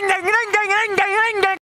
gna